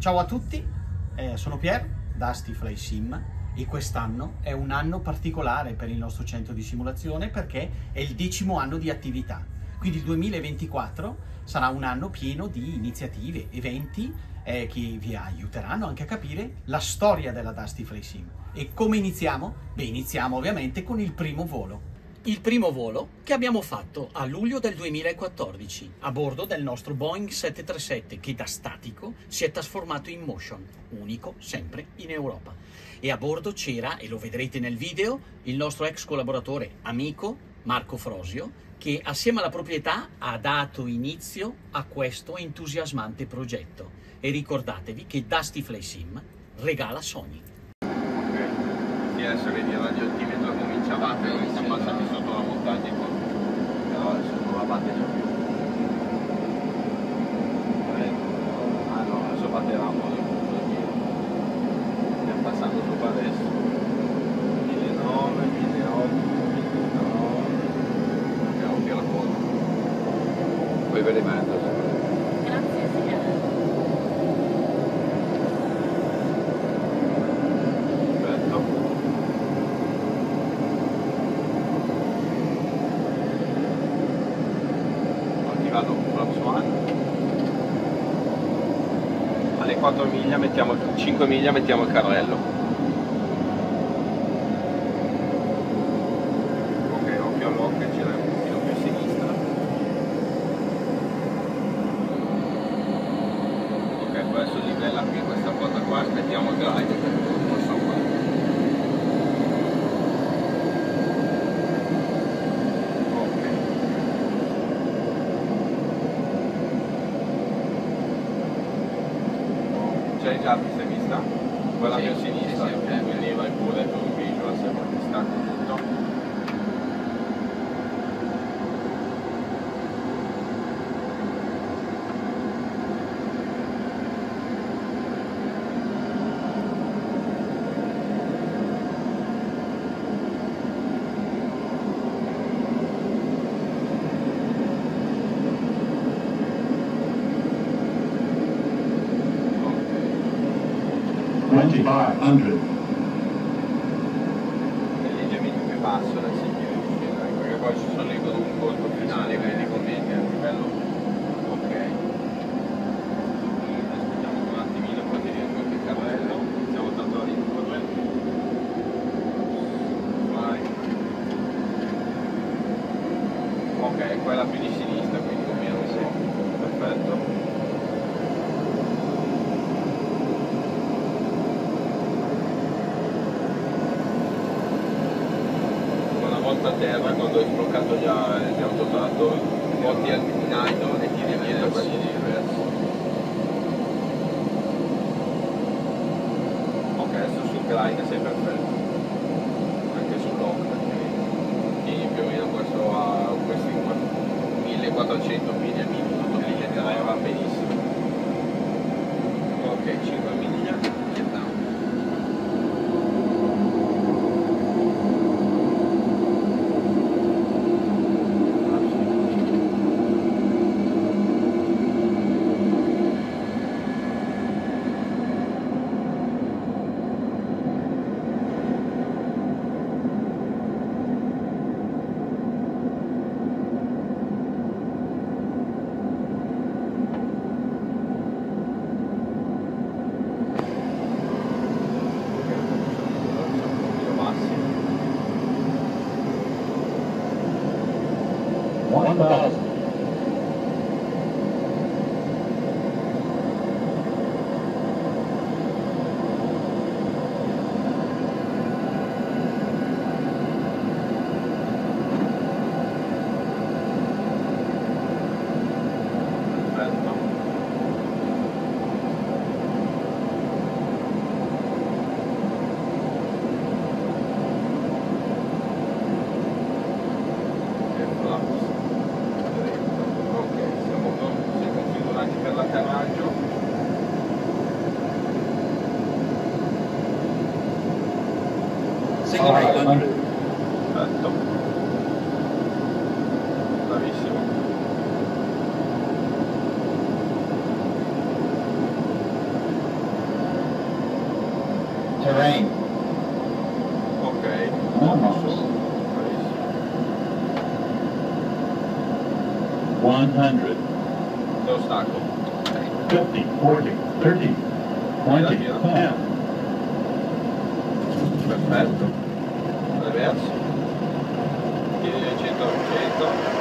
Ciao a tutti, eh, sono Pier, Dusty Fly Sim e quest'anno è un anno particolare per il nostro centro di simulazione perché è il decimo anno di attività. Quindi il 2024 sarà un anno pieno di iniziative, eventi eh, che vi aiuteranno anche a capire la storia della Dusty Fly Sim. E come iniziamo? Beh, iniziamo ovviamente con il primo volo il primo volo che abbiamo fatto a luglio del 2014 a bordo del nostro Boeing 737 che da statico si è trasformato in motion, unico sempre in Europa. E a bordo c'era, e lo vedrete nel video, il nostro ex collaboratore amico Marco Frosio che assieme alla proprietà ha dato inizio a questo entusiasmante progetto. E ricordatevi che Dusty Fly Sim regala Sony. Ok, adesso il radioaltimetro 八有，什么什么什么。Attivato Flaps One. Alle 4 miglia mettiamo 5 miglia mettiamo il carrello. Ok, occhio all'occhio e gira un pochino più a sinistra. Ok, poi adesso livella qui questa porta qua, aspettiamo il glide perché non lo so qua. Ok. C'hai già, sei vista? Quella sì, 2500. Quando hai sbloccato già gli autotrattori porti al in idle e tiri via da quelli di reverso ok adesso sul glide sei perfetto. Anche sull'oc tieni più o meno questo a questi 1400 about Five hundred. Perfetto. Bravissimo. Terrain. Ok, Landmarks. bravissimo. 100. C'è ostacolo. 50, 40, 30, 20, 10. Perfetto. abertos. E a gente dá um jeito.